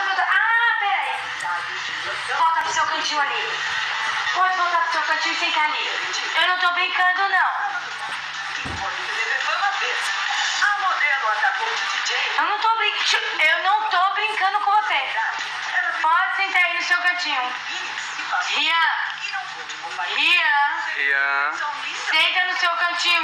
ajuda. Ah, peraí. Volta pro seu cantinho ali. Pode voltar pro seu cantinho e ficar ali. Eu não tô brincando, não. Eu não tô brincando. Eu não tô brincando com você. Pode sentar aí no seu cantinho. Rian. Rian. Rian. Senta no seu cantinho.